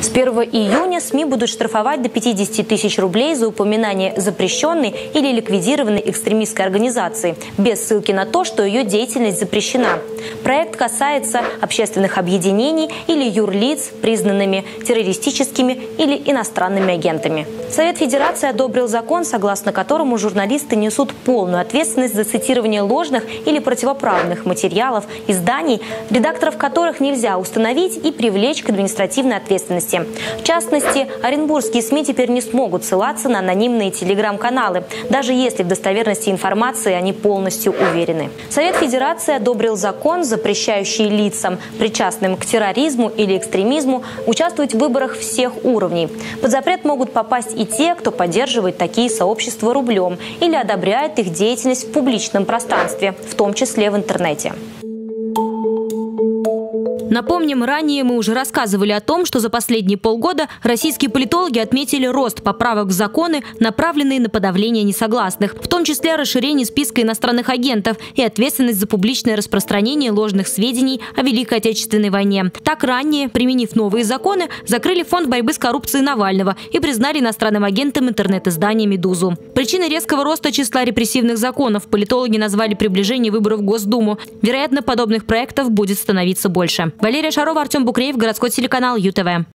С 1 июня СМИ будут штрафовать до 50 тысяч рублей за упоминание запрещенной или ликвидированной экстремистской организации, без ссылки на то, что ее деятельность запрещена. Проект касается общественных объединений или юрлиц, признанными террористическими или иностранными агентами. Совет Федерации одобрил закон, согласно которому журналисты несут полную ответственность за цитирование ложных или противоправных материалов изданий, редакторов которых нельзя установить и привлечь к административной ответственности. В частности, оренбургские СМИ теперь не смогут ссылаться на анонимные телеграм-каналы, даже если в достоверности информации они полностью уверены. Совет Федерации одобрил закон, запрещающий лицам, причастным к терроризму или экстремизму, участвовать в выборах всех уровней. Под запрет могут попасть и те, кто поддерживает такие сообщества рублем или одобряет их деятельность в публичном пространстве, в том числе в интернете. Напомним, ранее мы уже рассказывали о том, что за последние полгода российские политологи отметили рост поправок в законы, направленные на подавление несогласных, в том числе расширение списка иностранных агентов и ответственность за публичное распространение ложных сведений о Великой Отечественной войне. Так ранее, применив новые законы, закрыли фонд борьбы с коррупцией Навального и признали иностранным агентом интернет-издания «Медузу». Причиной резкого роста числа репрессивных законов политологи назвали приближение выборов в Госдуму. Вероятно, подобных проектов будет становиться больше. Валерия Шарова, Артем Букреев, городской телеканал ЮТВ.